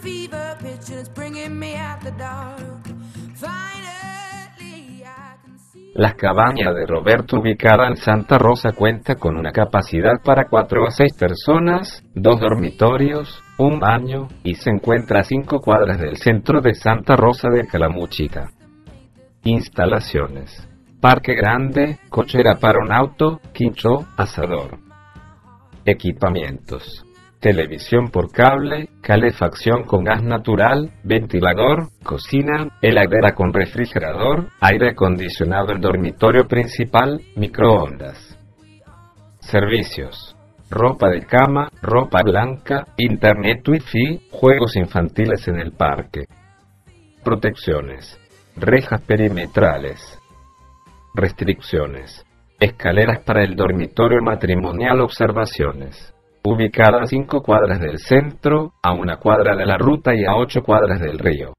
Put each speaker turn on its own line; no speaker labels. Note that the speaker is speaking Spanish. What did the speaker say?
fever pitch.
La cabaña de Roberto ubicada en Santa Rosa cuenta con una capacidad para 4 a 6 personas, dos dormitorios, un baño, y se encuentra a 5 cuadras del centro de Santa Rosa de Calamuchita. Instalaciones. Parque grande, cochera para un auto, quincho, asador. Equipamientos. Televisión por cable, calefacción con gas natural, ventilador, cocina, heladera con refrigerador, aire acondicionado en dormitorio principal, microondas. Servicios. Ropa de cama, ropa blanca, internet wifi, juegos infantiles en el parque. Protecciones. Rejas perimetrales. Restricciones. Escaleras para el dormitorio matrimonial observaciones. Ubicada a 5 cuadras del centro, a una cuadra de la ruta y a 8 cuadras del río.